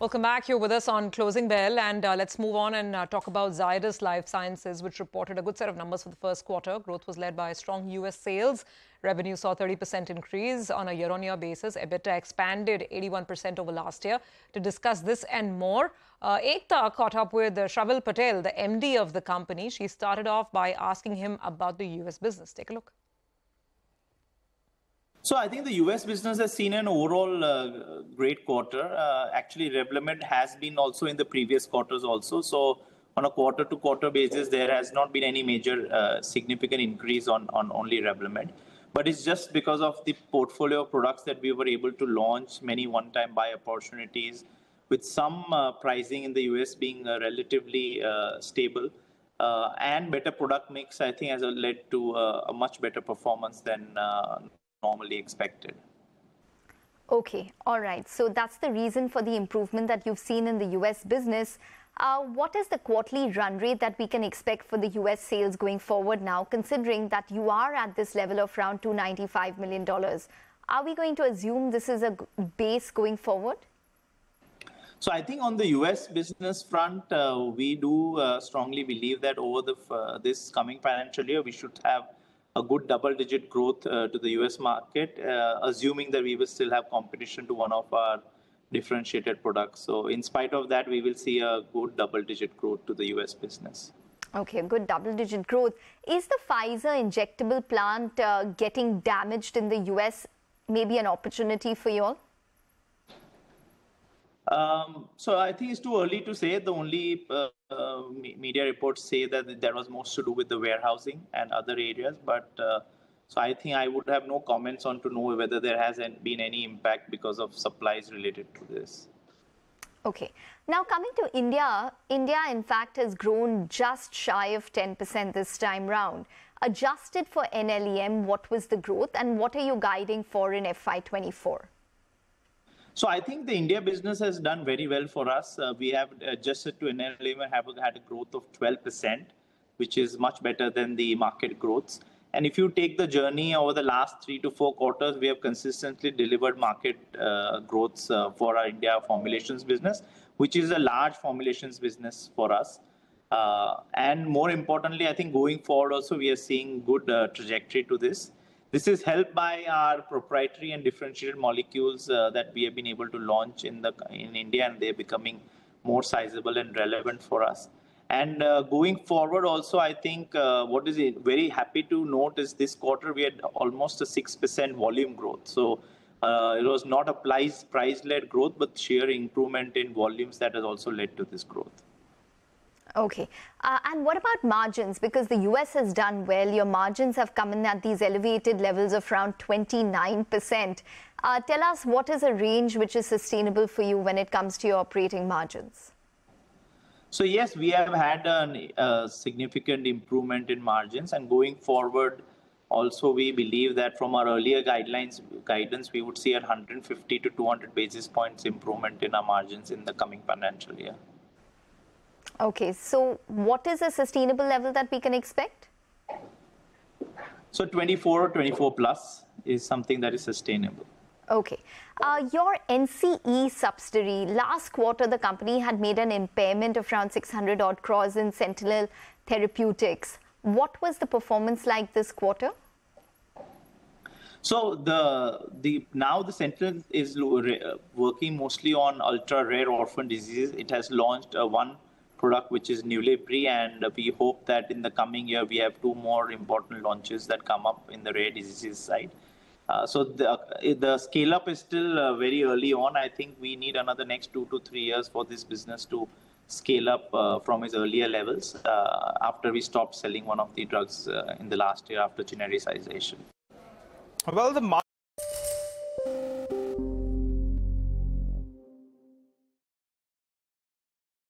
Welcome back. You're with us on Closing Bell, and uh, let's move on and uh, talk about Zydus Life Sciences, which reported a good set of numbers for the first quarter. Growth was led by strong U.S. sales. Revenue saw 30% increase on a year-on-year basis. EBITDA expanded 81% over last year. To discuss this and more, uh, Ekta caught up with uh, Sharvil Patel, the MD of the company. She started off by asking him about the U.S. business. Take a look. So I think the US business has seen an overall uh, great quarter. Uh, actually, Revlimid has been also in the previous quarters also. So on a quarter to quarter basis, there has not been any major uh, significant increase on, on only Revlimid. But it's just because of the portfolio of products that we were able to launch, many one-time buy opportunities, with some uh, pricing in the US being uh, relatively uh, stable. and better product mix, I think, has led to a much better performance than normally expected. Okay, all right. So that's the reason for the improvement that you've seen in the US business. Uh, what is the quarterly run rate that we can expect for the US sales going forward now, considering that you are at this level of around $295 million? Are we going to assume this is a base going forward? So I think on the US business front, uh, we do uh, strongly believe that over the uh, this coming financial year, we should have a good double-digit growth uh, to the U.S. market, uh, assuming that we will still have competition to one of our differentiated products. So in spite of that, we will see a good double-digit growth to the U.S. business. Okay, good double-digit growth. Is the Pfizer injectable plant uh, getting damaged in the U.S. maybe an opportunity for you all? Um, so I think it's too early to say. The only uh, uh, media reports say that that was most to do with the warehousing and other areas. But uh, so I think I would have no comments on to know whether there hasn't been any impact because of supplies related to this. Okay. Now coming to India, India in fact has grown just shy of 10% this time round. Adjusted for NLEM, what was the growth and what are you guiding for in FY24? So I think the India business has done very well for us. Uh, we have adjusted to NLEM have had a growth of 12%, which is much better than the market growths. And if you take the journey over the last three to four quarters, we have consistently delivered market uh, growths uh, for our India formulations business, which is a large formulations business for us. Uh, and more importantly, I think going forward also, we are seeing good uh, trajectory to this. This is helped by our proprietary and differentiated molecules uh, that we have been able to launch in the in India, and they're becoming more sizable and relevant for us. And uh, going forward, also, I think uh, what is very happy to note is this quarter we had almost a six percent volume growth. So uh, it was not a price price led growth, but sheer improvement in volumes that has also led to this growth. Okay. Uh, and what about margins? Because the US has done well. Your margins have come in at these elevated levels of around 29%. Uh, tell us what is a range which is sustainable for you when it comes to your operating margins? So, yes, we have had a, a significant improvement in margins. And going forward, also, we believe that from our earlier guidelines, guidance, we would see a 150 to 200 basis points improvement in our margins in the coming financial year. Okay, so what is a sustainable level that we can expect? So 24 or 24 plus is something that is sustainable. Okay. Uh, your NCE subsidiary, last quarter the company had made an impairment of around 600 odd crores in Sentynl Therapeutics. What was the performance like this quarter? So the the now the Sentynl is working mostly on ultra rare orphan diseases. It has launched uh, one product which is Nulibry and we hope that in the coming year we have two more important launches that come up in the rare diseases side. Uh, so the, uh, the scale up is still uh, very early on. I think we need another next two to three years for this business to scale up uh, from its earlier levels uh, after we stopped selling one of the drugs uh, in the last year after genericization. Well, the